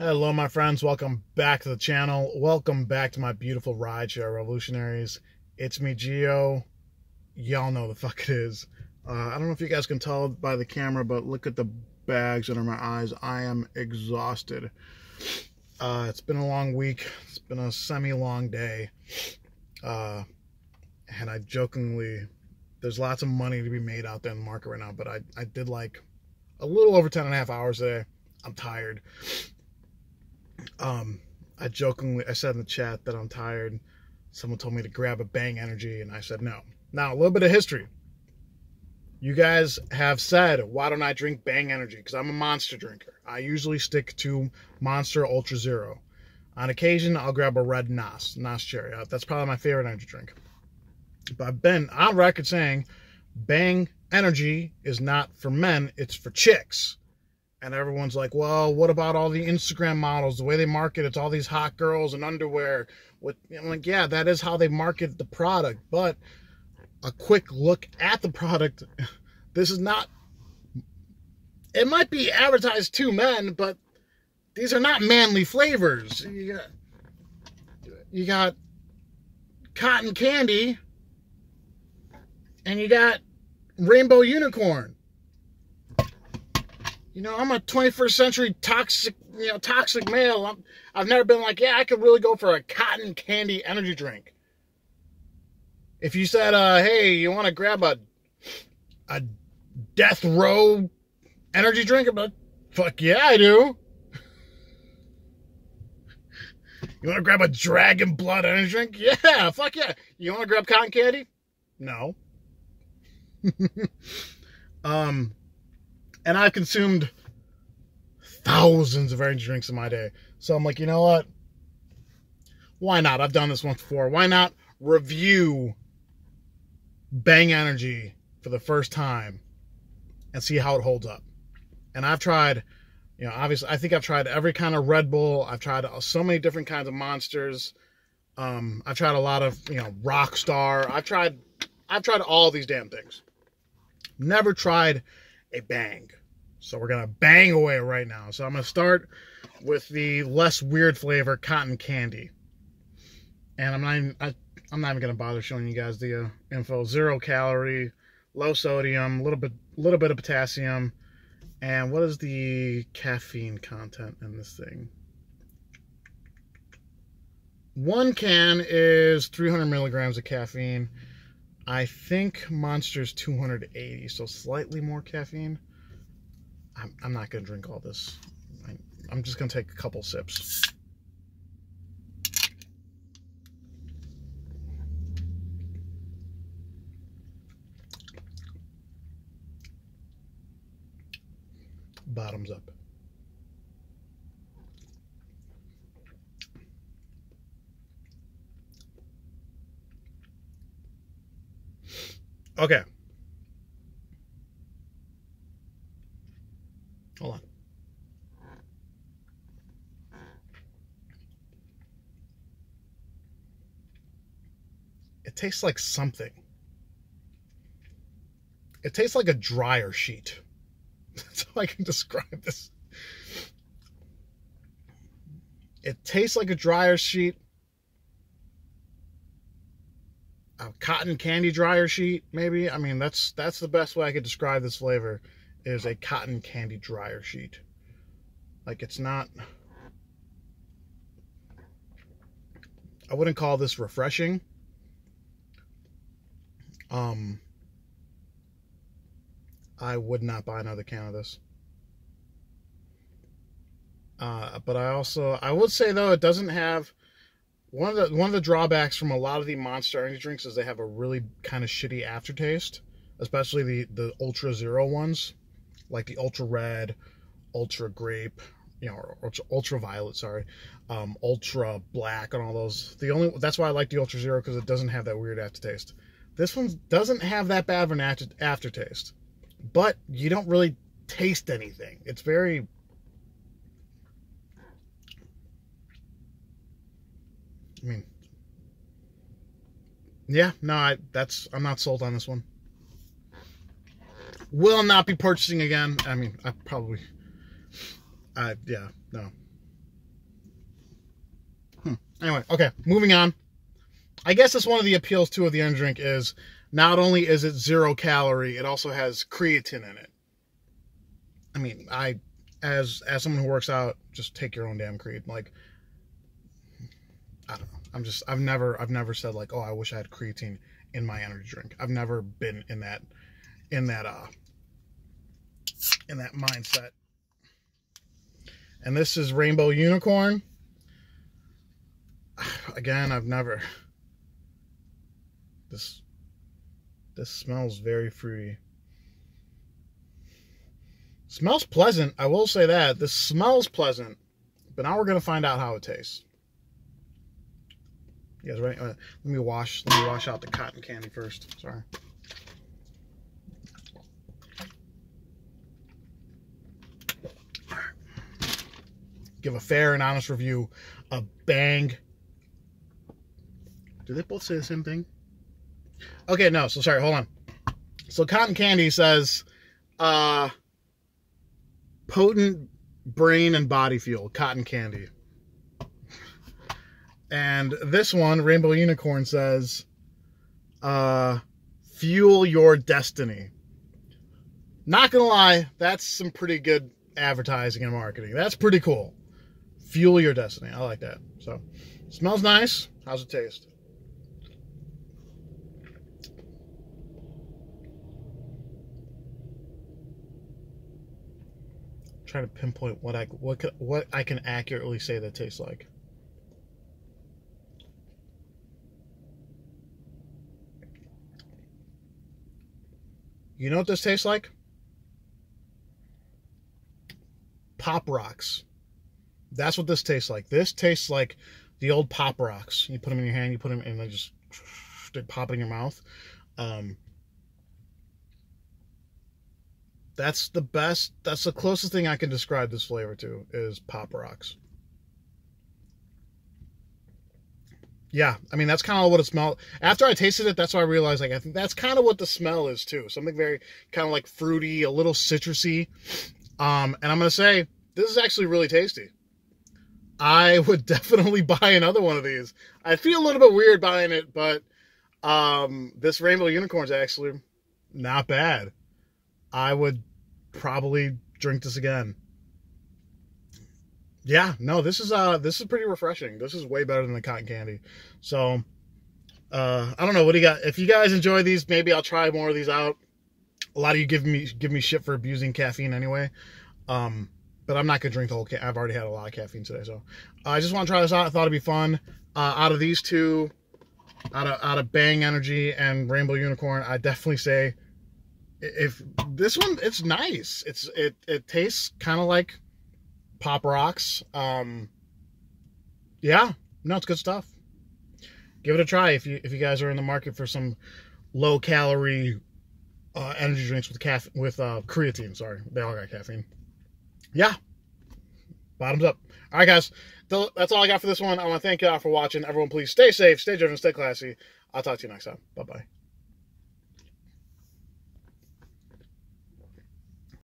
Hello, my friends. Welcome back to the channel. Welcome back to my beautiful ride rideshare revolutionaries. It's me, Geo. Y'all know the fuck it is. Uh, I don't know if you guys can tell by the camera, but look at the bags under my eyes. I am exhausted. Uh, it's been a long week. It's been a semi-long day. Uh, and I jokingly, there's lots of money to be made out there in the market right now, but I, I did like a little over 10 and a half hours today. I'm tired. Um, I jokingly, I said in the chat that I'm tired. Someone told me to grab a Bang Energy, and I said no. Now, a little bit of history. You guys have said, why don't I drink Bang Energy? Because I'm a monster drinker. I usually stick to Monster Ultra Zero. On occasion, I'll grab a red NOS, NOS Cherry. Uh, that's probably my favorite energy drink. But I've been on record saying Bang Energy is not for men, it's for chicks. And everyone's like, well, what about all the Instagram models? The way they market it's all these hot girls and underwear. With I'm like, yeah, that is how they market the product. But a quick look at the product, this is not. It might be advertised to men, but these are not manly flavors. You got, you got cotton candy, and you got rainbow unicorn you know, I'm a 21st century toxic, you know, toxic male. I'm, I've never been like, yeah, I could really go for a cotton candy energy drink. If you said, uh, hey, you want to grab a a death row energy drink, I'm fuck yeah, I do. You want to grab a dragon blood energy drink? Yeah, fuck yeah. You want to grab cotton candy? No. um, and I've consumed thousands of energy drinks in my day. So I'm like, you know what? Why not? I've done this once before. Why not review Bang Energy for the first time and see how it holds up? And I've tried, you know, obviously, I think I've tried every kind of Red Bull. I've tried so many different kinds of monsters. Um, I've tried a lot of, you know, Rockstar. I've tried, I've tried all these damn things. Never tried a Bang. So we're going to bang away right now. So I'm going to start with the less weird flavor cotton candy. And I'm not even, I, am not even going to bother showing you guys the uh, info. Zero calorie, low sodium, a little bit, little bit of potassium. And what is the caffeine content in this thing? One can is 300 milligrams of caffeine. I think Monster's 280, so slightly more caffeine. I'm, I'm not going to drink all this. I, I'm just going to take a couple sips. Bottoms up. Okay. Hold on. It tastes like something. It tastes like a dryer sheet. That's how I can describe this. It tastes like a dryer sheet. A cotton candy dryer sheet, maybe. I mean, that's that's the best way I could describe this flavor is a cotton candy dryer sheet. Like it's not I wouldn't call this refreshing. Um I would not buy another can of this. Uh, but I also I would say though it doesn't have one of the one of the drawbacks from a lot of the monster energy drinks is they have a really kind of shitty aftertaste, especially the the ultra zero ones like the ultra red, ultra grape, you know, ultra, violet, sorry, um, ultra black, and all those. The only that's why I like the ultra zero because it doesn't have that weird aftertaste. This one doesn't have that bad of an aftertaste, but you don't really taste anything. It's very I mean, yeah, no, I, that's I'm not sold on this one. Will not be purchasing again. I mean, I probably, I yeah, no. Hmm. Anyway, okay, moving on. I guess that's one of the appeals too of the energy drink is not only is it zero calorie, it also has creatine in it. I mean, I as as someone who works out, just take your own damn creatine. Like, I don't know. I'm just I've never I've never said like, oh, I wish I had creatine in my energy drink. I've never been in that in that uh in that mindset. And this is Rainbow Unicorn. Again, I've never this this smells very fruity. Smells pleasant. I will say that. This smells pleasant. But now we're going to find out how it tastes. You guys ready? Let me wash. Let me wash out the cotton candy first. Sorry. Give a fair and honest review A Bang. Do they both say the same thing? Okay, no. So sorry. Hold on. So cotton candy says, uh, potent brain and body fuel, cotton candy. And this one, Rainbow Unicorn, says, uh, fuel your destiny. Not gonna lie, that's some pretty good advertising and marketing. That's pretty cool. Fuel your destiny. I like that. So, smells nice. How's it taste? trying to pinpoint what I what what I can accurately say that tastes like. You know what this tastes like? Pop rocks. That's what this tastes like. This tastes like the old pop rocks. You put them in your hand, you put them, and they just pop in your mouth. Um, That's the best. That's the closest thing I can describe this flavor to is Pop Rocks. Yeah, I mean that's kind of what it smelled. After I tasted it, that's why I realized like I think that's kind of what the smell is too. Something very kind of like fruity, a little citrusy. Um, and I'm gonna say this is actually really tasty. I would definitely buy another one of these. I feel a little bit weird buying it, but um, this Rainbow Unicorn is actually not bad. I would probably drink this again. Yeah, no, this is uh this is pretty refreshing. This is way better than the cotton candy. So uh I don't know what do you got. If you guys enjoy these, maybe I'll try more of these out. A lot of you give me give me shit for abusing caffeine anyway. Um but I'm not gonna drink the whole. Ca- I've already had a lot of caffeine today, so uh, I just want to try this out. I thought it'd be fun. Uh, out of these two, out of out of Bang Energy and Rainbow Unicorn, I definitely say if this one it's nice it's it it tastes kind of like pop rocks. Um yeah no it's good stuff. Give it a try if you if you guys are in the market for some low calorie uh, energy drinks with caffeine with uh creatine sorry they all got caffeine. Yeah. Bottoms up. All right guys. That's all i got for this one. I want to thank you all for watching. Everyone please stay safe stay driven stay classy. I'll talk to you next time. Bye bye